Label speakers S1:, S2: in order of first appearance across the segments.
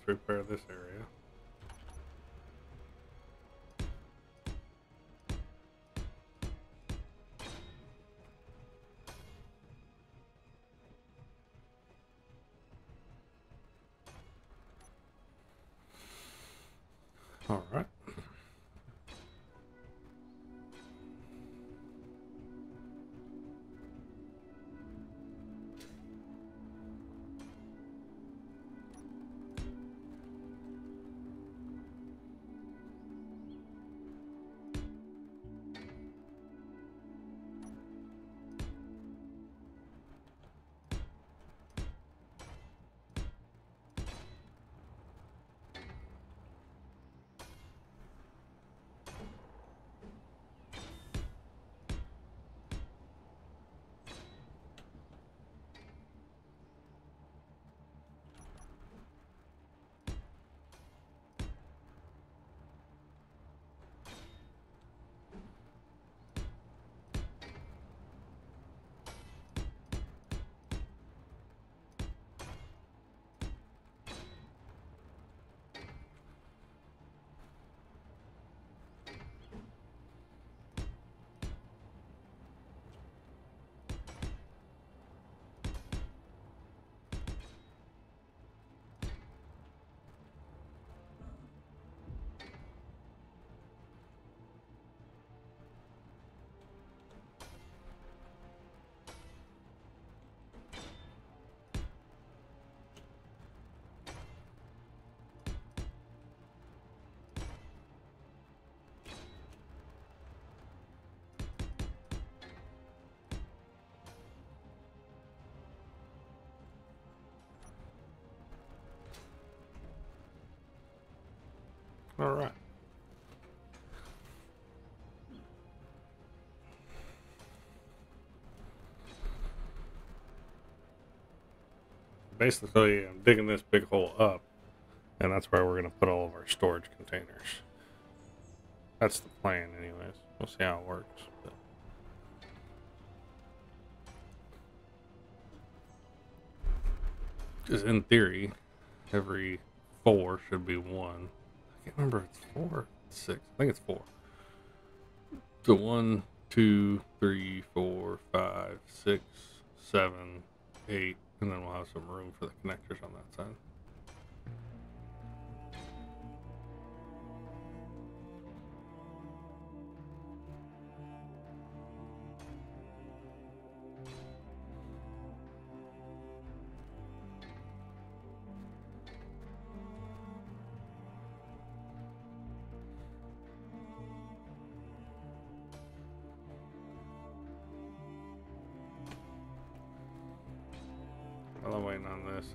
S1: let's repair this area. Alright. Basically, I'm digging this big hole up, and that's where we're going to put all of our storage containers. That's the plan, anyways. We'll see how it works. But Because in theory, every four should be one. I can't remember it's four six. I think it's four. So one, two, three, four, five, six, seven, eight, and then we'll have some room for the connectors on that side.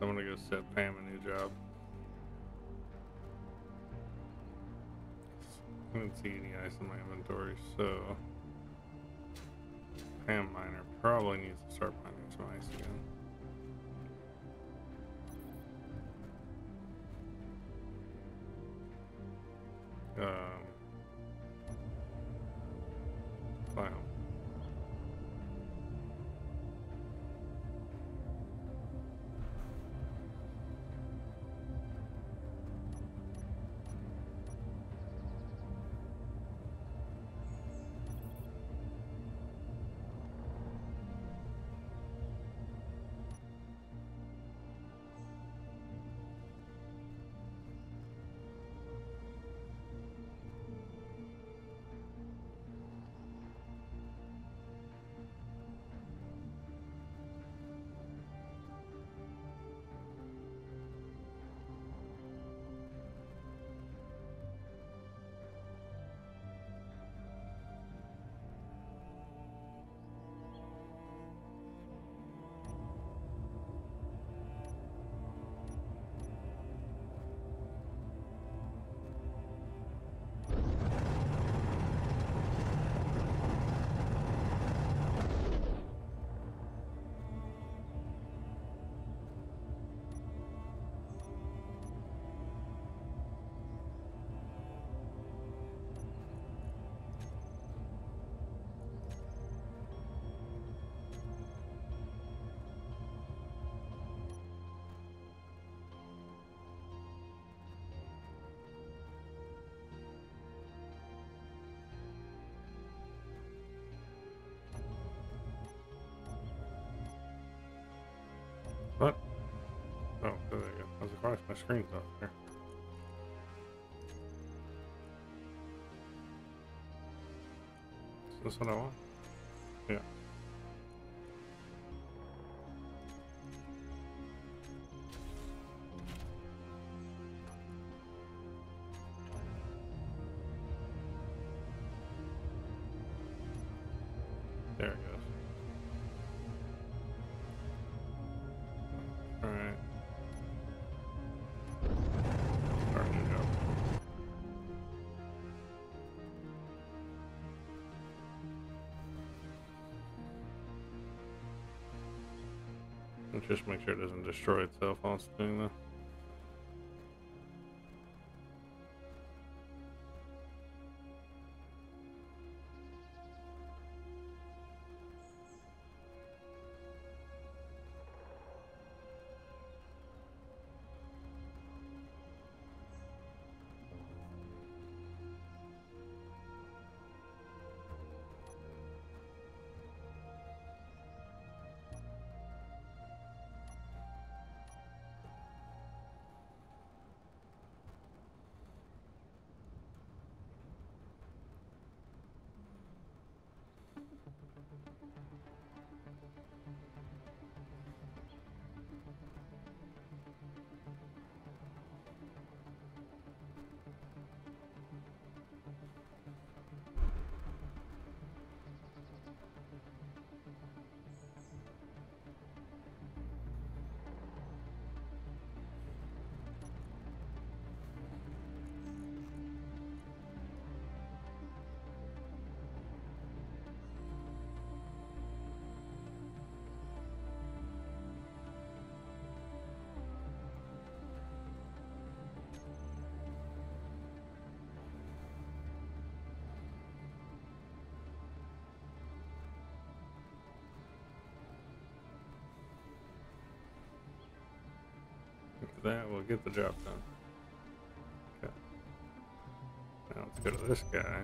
S1: I'm gonna go set Pam a new job. I didn't see any ice in my inventory, so Pam miner probably needs to start What? Oh, there you go. I was surprised my screen's off there. Is this what I want? Yeah. Destroy itself while it's doing that. That will get the job done. Okay. Now let's go to this guy.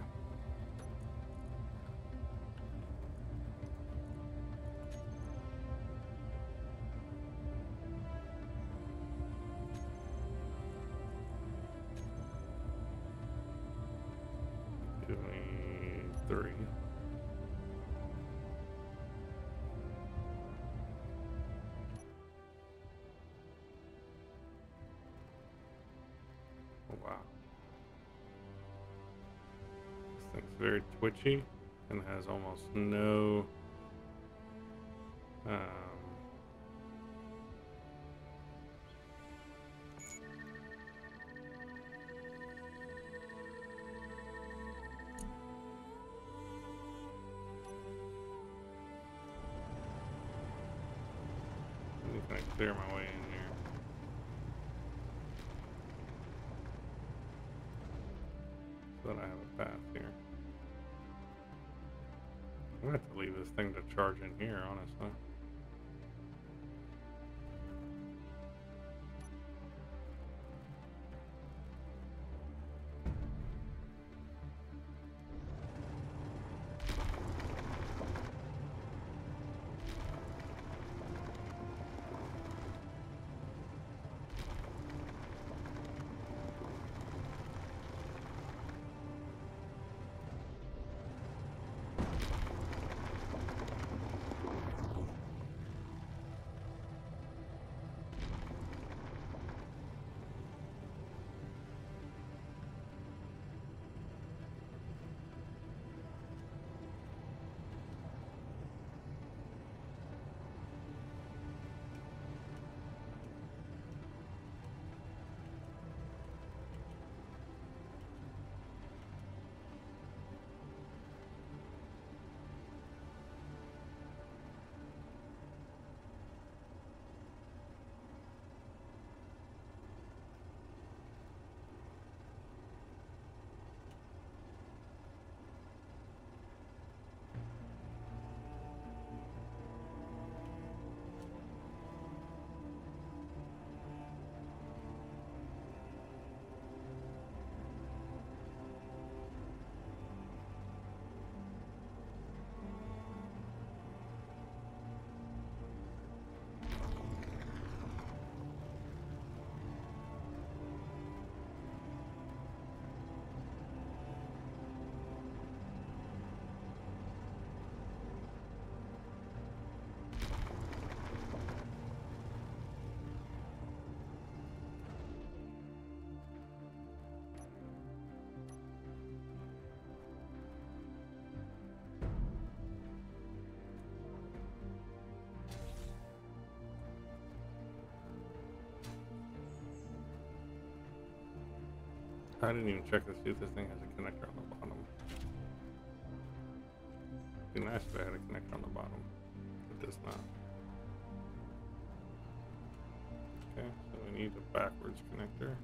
S1: Very twitchy and has almost no um, gonna clear my way in here. So that I have a path here. I'm gonna have to leave this thing to charge in here, honestly. I didn't even check to see if this thing has a connector on the bottom. It'd Be nice if it had a connector on the bottom. It does not. Okay, so we need a backwards connector.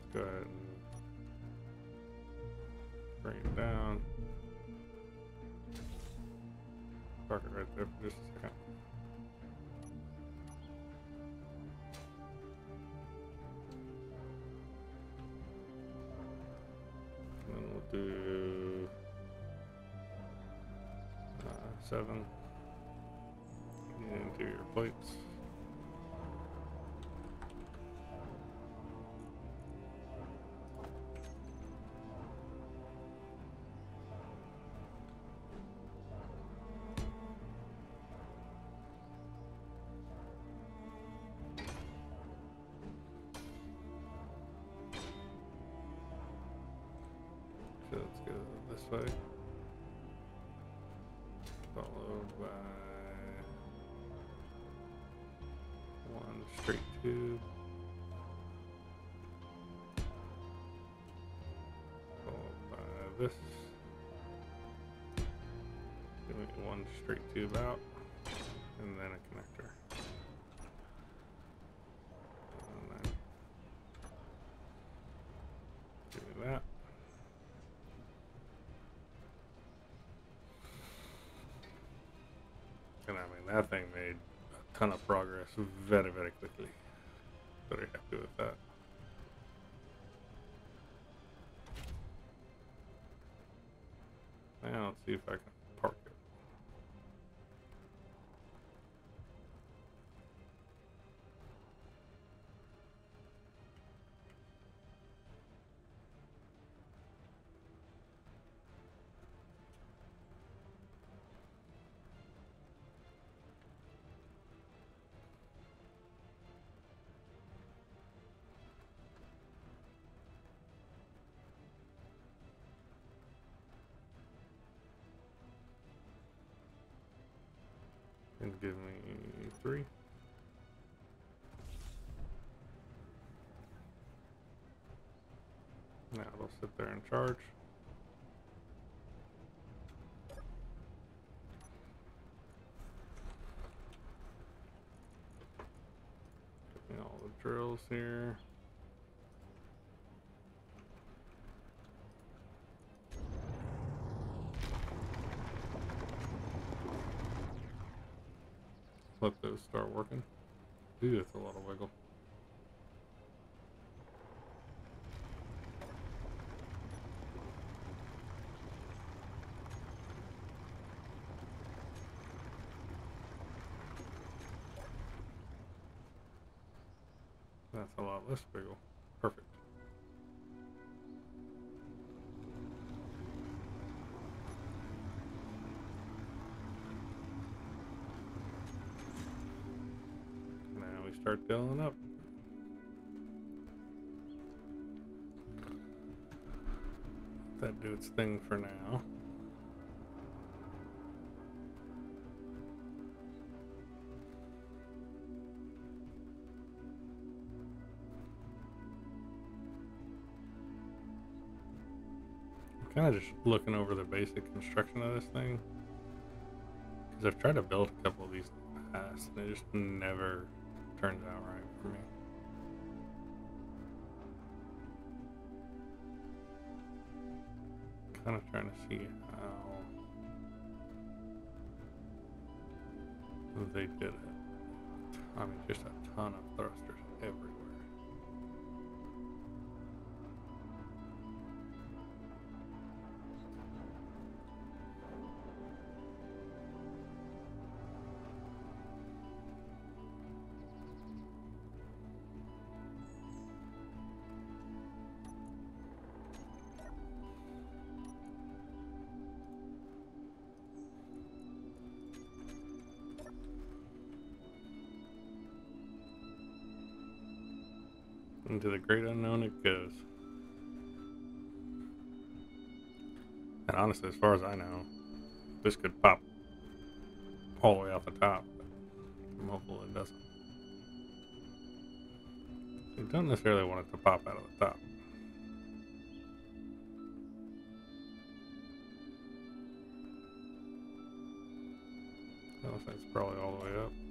S1: Let's go ahead and bring it down. Park it right there for just a second. Seven interior plates. So let's go this way. By one straight tube. Followed by this. Give me one straight tube out. And then a connector. And then give me that. And I mean, that thing made a ton of progress very, very quickly. Very happy with that. Now let's see if I can Give me three. Now they'll sit there and charge. All the drills here. Let those start working. Ooh, that's a lot of wiggle. That's a lot less wiggle. Start filling up. That do its thing for now. I'm kind of just looking over the basic construction of this thing. Because I've tried to build a couple of these in the past, and it just never turns out right for me. Kind of trying to see how they did it. I mean, just a ton of thrusters everywhere. Into the great unknown it goes. And honestly, as far as I know, this could pop all the way off the top. I'm hopeful it doesn't. You don't necessarily want it to pop out of the top. I think it's probably all the way up.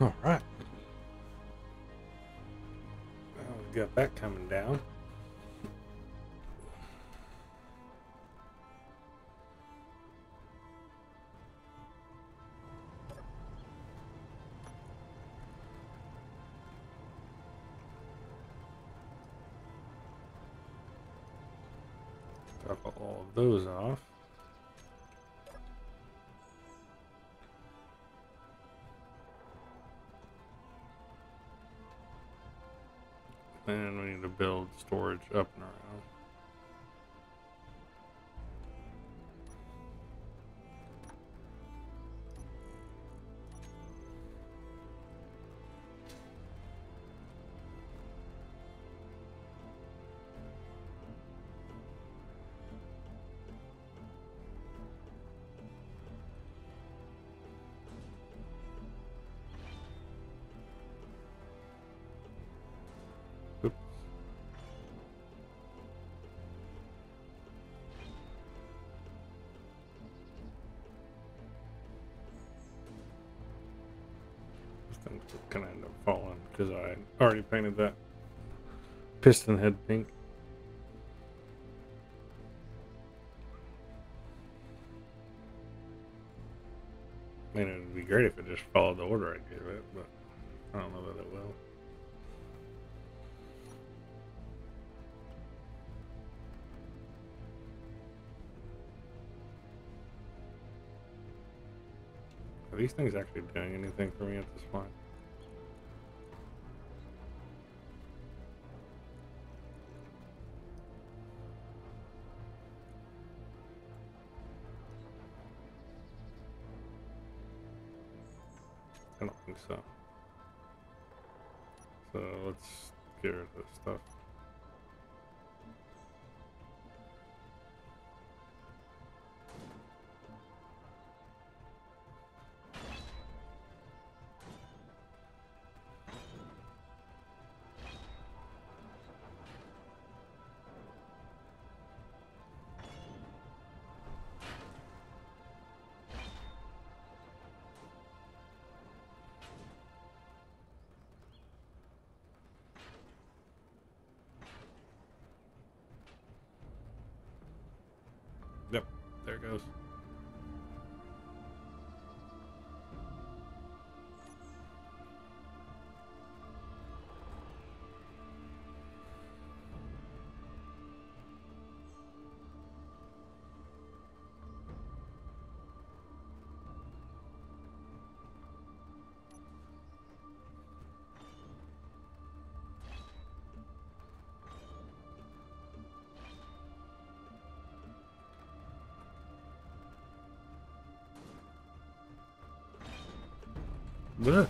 S1: All right. Well, we've got that coming down. then we need to build storage up and around. things are gonna end up falling because I already painted that piston head pink. I mean, it would be great if it just followed the order I gave it, but I don't know that it will. Are these things actually doing anything for me at this point? I don't think so. So let's get rid of this stuff. It's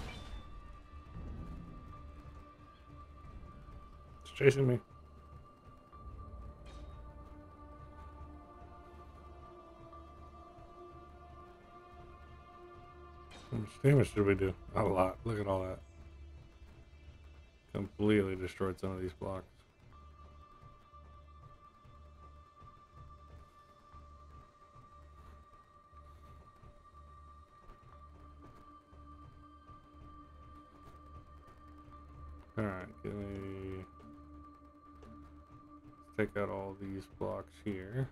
S1: chasing me. How much damage did we do? Not A lot. Look at all that. Completely destroyed some of these blocks. Alright, give me... Let's take out all these blocks here.